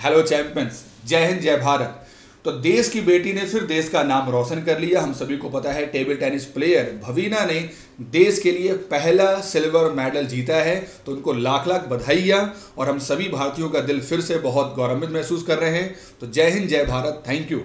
Hello champions जय हिंद जय भारत तो देश की बेटी ने फिर देश का नाम रोशन कर लिया। हम सभी को पता है टेबल टेनिस प्लेयर भवीना ने देश के लिए पहला सिल्वर मेडल जीता है। तो उनको लाख लाख बधाइयाँ और हम सभी भारतीयों का दिल फिर से बहुत गौरवित महसूस कर रहे हैं। तो जय हिंद, जय भारत। Thank you